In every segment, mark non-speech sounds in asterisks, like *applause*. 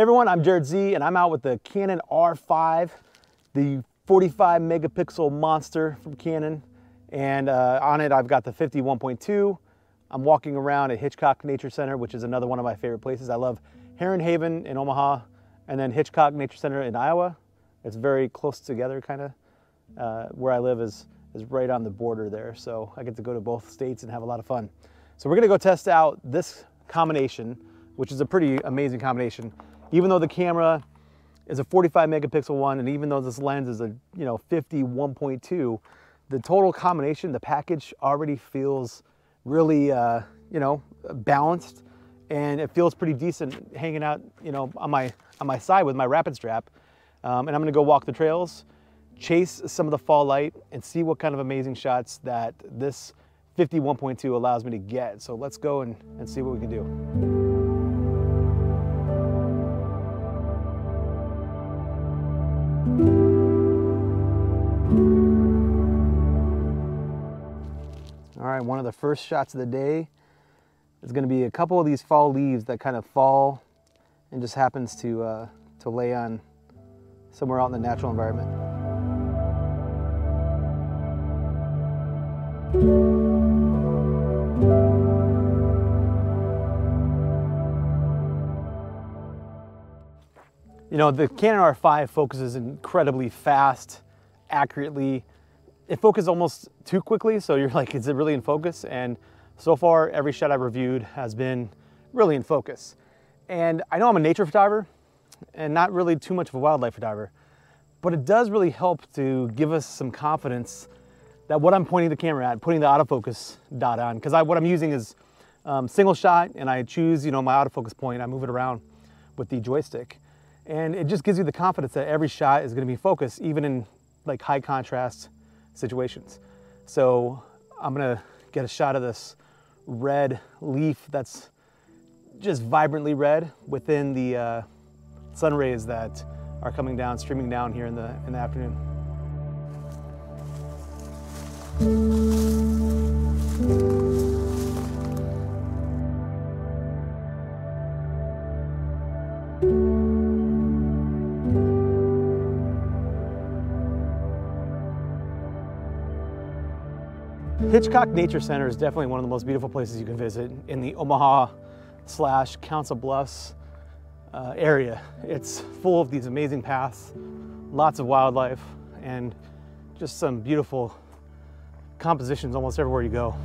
Everyone, I'm Jerred Z and I'm out with the Canon R5, the 45 megapixel monster from Canon. And uh, on it, I've got the 51.2. I'm walking around at Hitchcock Nature Center, which is another one of my favorite places. I love Heron Haven in Omaha and then Hitchcock Nature Center in Iowa. It's very close together, kind of. Uh, where I live is, is right on the border there. So I get to go to both states and have a lot of fun. So we're gonna go test out this combination, which is a pretty amazing combination even though the camera is a 45 megapixel one, and even though this lens is a you know 50 1.2, the total combination, the package already feels really uh, you know balanced, and it feels pretty decent hanging out you know on my on my side with my rapid strap. Um, and I'm gonna go walk the trails, chase some of the fall light, and see what kind of amazing shots that this 51.2 allows me to get. So let's go and, and see what we can do. Right, one of the first shots of the day is gonna be a couple of these fall leaves that kind of fall and just happens to, uh, to lay on somewhere out in the natural environment. You know, the Canon R5 focuses incredibly fast, accurately, it focuses almost too quickly. So you're *laughs* like, is it really in focus? And so far, every shot I've reviewed has been really in focus. And I know I'm a nature photographer and not really too much of a wildlife photographer, but it does really help to give us some confidence that what I'm pointing the camera at, putting the autofocus dot on, because what I'm using is um, single shot and I choose, you know, my autofocus point, I move it around with the joystick. And it just gives you the confidence that every shot is gonna be focused, even in like high contrast situations. So I'm gonna get a shot of this red leaf that's just vibrantly red within the uh, sun rays that are coming down, streaming down here in the, in the afternoon. Hitchcock Nature Center is definitely one of the most beautiful places you can visit in the Omaha slash Council Bluffs uh, area. It's full of these amazing paths, lots of wildlife, and just some beautiful compositions almost everywhere you go.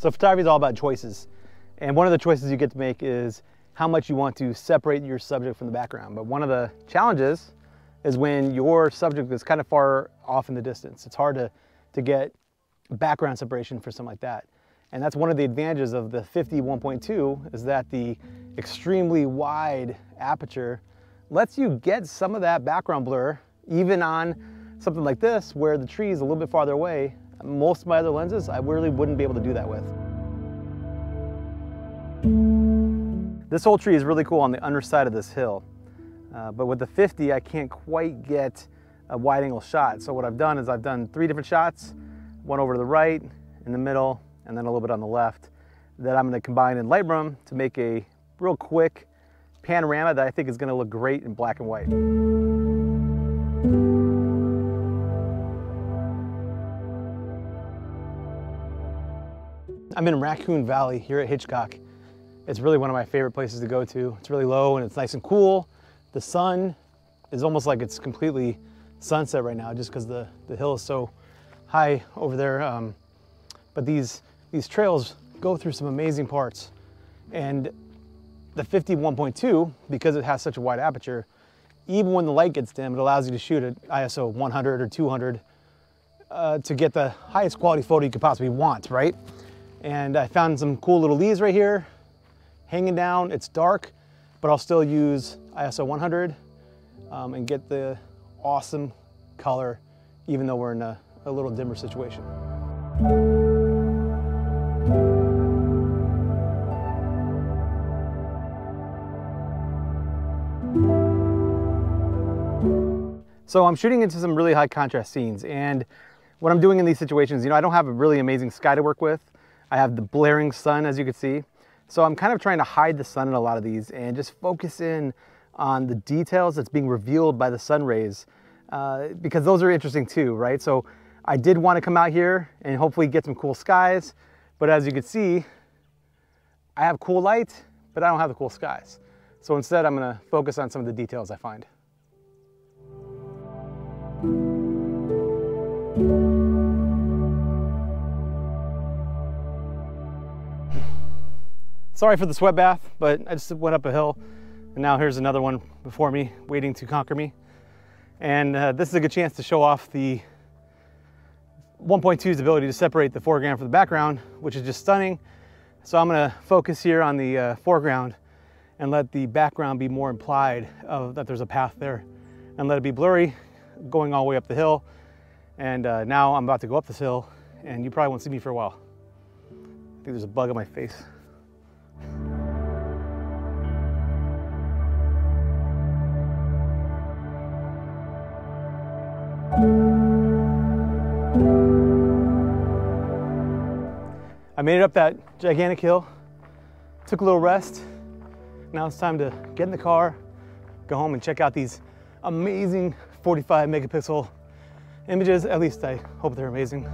So photography is all about choices. And one of the choices you get to make is how much you want to separate your subject from the background. But one of the challenges is when your subject is kind of far off in the distance. It's hard to, to get background separation for something like that. And that's one of the advantages of the 51.2 is that the extremely wide aperture lets you get some of that background blur even on something like this where the tree is a little bit farther away. Most of my other lenses, I really wouldn't be able to do that with. This whole tree is really cool on the underside of this hill. Uh, but with the 50, I can't quite get a wide angle shot. So what I've done is I've done three different shots, one over to the right, in the middle, and then a little bit on the left, that I'm gonna combine in Lightroom to make a real quick panorama that I think is gonna look great in black and white. I'm in Raccoon Valley here at Hitchcock. It's really one of my favorite places to go to. It's really low and it's nice and cool. The sun is almost like it's completely sunset right now just because the, the hill is so high over there. Um, but these, these trails go through some amazing parts. And the 51.2, because it has such a wide aperture, even when the light gets dim, it allows you to shoot at ISO 100 or 200 uh, to get the highest quality photo you could possibly want, right? And I found some cool little leaves right here, hanging down. It's dark, but I'll still use ISO 100 um, and get the awesome color, even though we're in a, a little dimmer situation. So I'm shooting into some really high contrast scenes and what I'm doing in these situations, you know, I don't have a really amazing sky to work with. I have the blaring sun, as you can see. So I'm kind of trying to hide the sun in a lot of these and just focus in on the details that's being revealed by the sun rays uh, because those are interesting too, right? So I did want to come out here and hopefully get some cool skies, but as you can see, I have cool light, but I don't have the cool skies. So instead, I'm gonna focus on some of the details I find. Sorry for the sweat bath, but I just went up a hill and now here's another one before me waiting to conquer me. And uh, this is a good chance to show off the 1.2's ability to separate the foreground from the background, which is just stunning. So I'm gonna focus here on the uh, foreground and let the background be more implied of that there's a path there and let it be blurry going all the way up the hill. And uh, now I'm about to go up this hill and you probably won't see me for a while. I think there's a bug on my face. I made it up that gigantic hill, took a little rest. Now it's time to get in the car, go home and check out these amazing 45 megapixel images. At least I hope they're amazing.